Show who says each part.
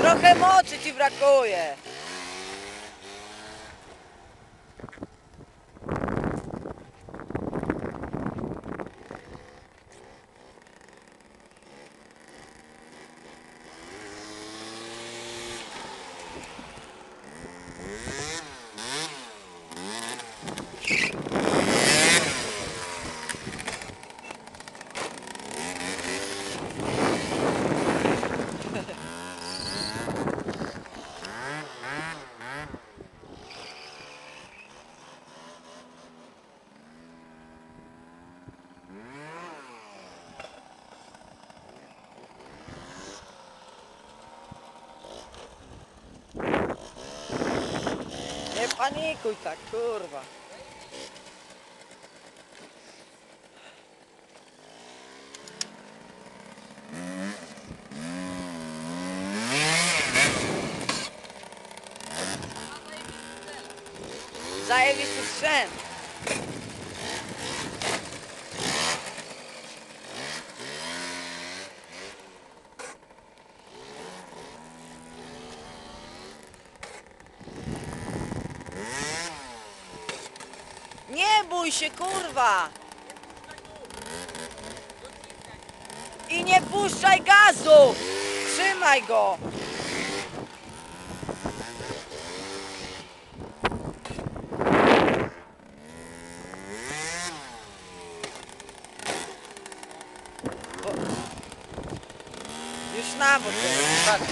Speaker 1: Trochę mocy ci brakuje. Nie panikuj tak, kurwa. Zajebisty sprzęt. Nie bój się, kurwa! I nie puszczaj gazu! Trzymaj go! Już na. Patrz,